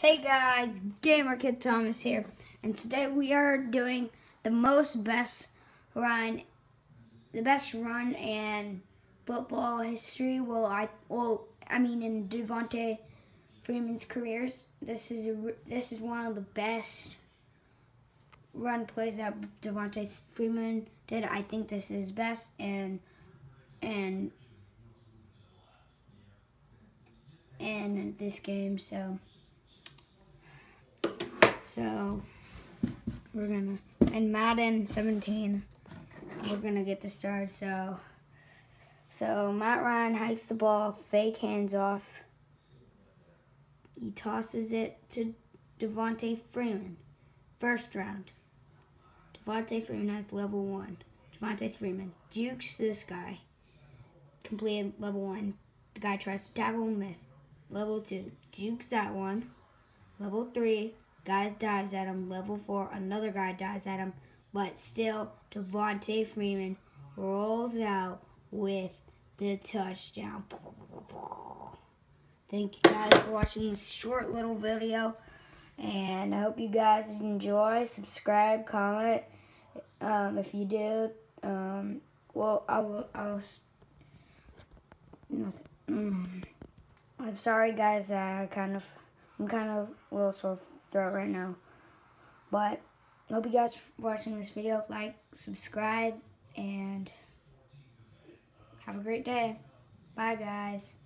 Hey guys, Gamer Kid Thomas here, and today we are doing the most best run, the best run in football history. Well, I well, I mean in Devonta Freeman's careers, this is a, this is one of the best run plays that Devonta Freeman did. I think this is best, and and and this game, so. So we're gonna in Madden 17 we're gonna get the start. So so Matt Ryan hikes the ball, fake hands off. He tosses it to Devonta Freeman. First round. Devonta Freeman has level one. Devonta Freeman jukes this guy. Completed level one. The guy tries to tackle and miss. Level two. Jukes that one. Level three. Guy dives at him. Level four, another guy dives at him. But still, Devonta Freeman rolls out with the touchdown. Thank you guys for watching this short little video. And I hope you guys enjoy. Subscribe, comment. Um, if you do, um, well, I will, I will, mm, I'm sorry guys that I kind of, I'm kind of a little sore throat right now. But hope you guys watching this video. Like, subscribe, and have a great day. Bye, guys.